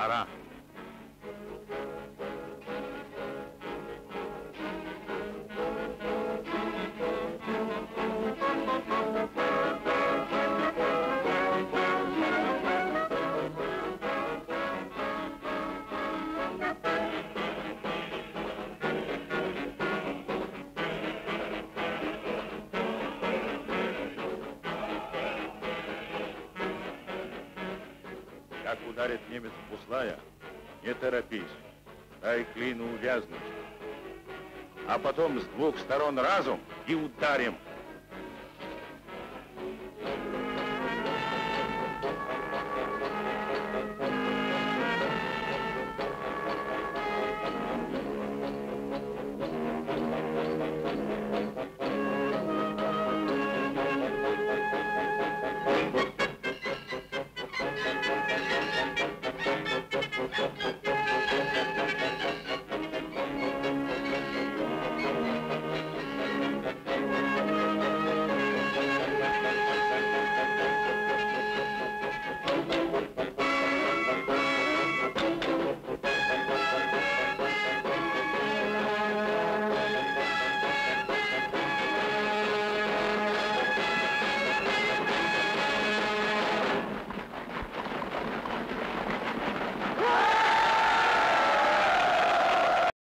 hará Как ударит немец в Буслая, не торопись, дай клину увязнуть. А потом с двух сторон разум и ударим.